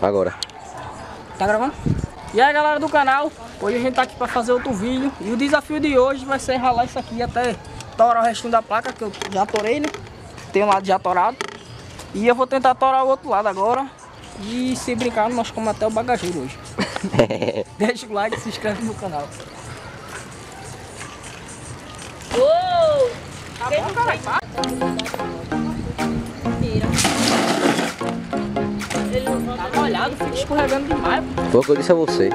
Agora. Tá gravando? E aí galera do canal, hoje a gente tá aqui pra fazer outro vídeo E o desafio de hoje vai ser ralar isso aqui até torar o restinho da placa Que eu já torei, né? Tem um lado já torado E eu vou tentar torar o outro lado agora E se brincar, nós comemos até o bagageiro hoje Deixa o like e se inscreve no canal Uou! Tá bom, cara? Molhado, fica escorregando demais Foi o que eu disse a você.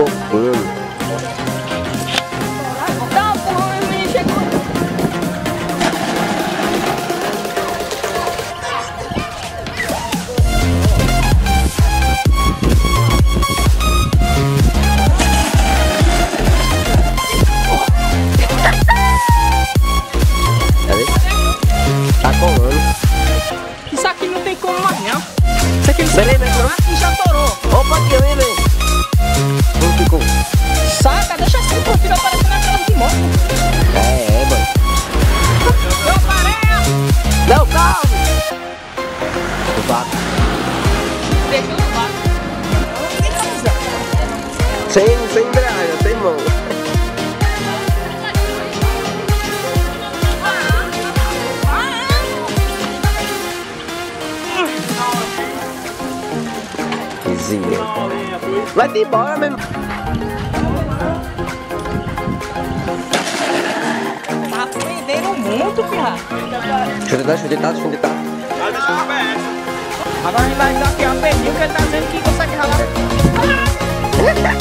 행복을 Sem, sem embreagem, sem mão. Vizinha. Vai-te embora mesmo. Tá prendendo muito, pirra. Deixa eu tentar, deixa eu tentar, deixa eu tentar. Agora a gente vai dar aqui a perninha, que ele tá dizendo que consegue ralar.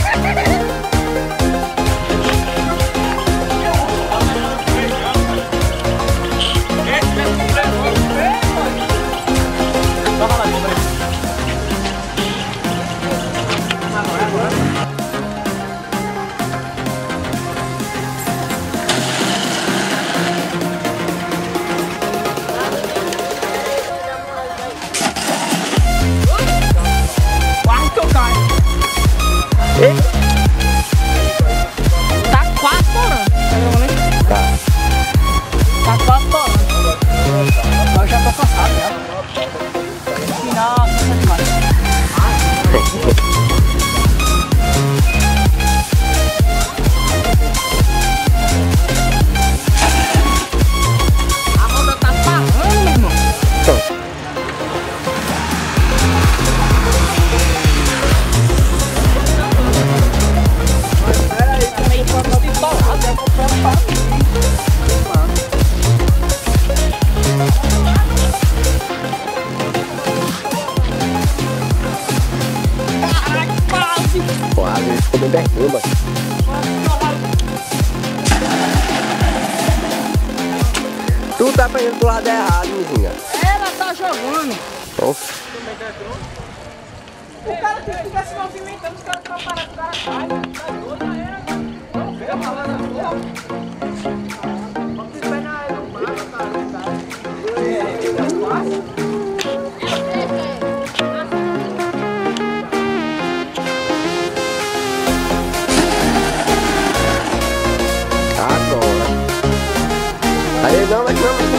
Pertinho, mano. Tu tá pegando pro lado errado, vizinha. Ela tá jogando. Nossa. O cara que fica se movimentando, os caras estão parados, cara cai. Tá doido, era. Vamos ver, ralar na porra. Aí não, mas não, não.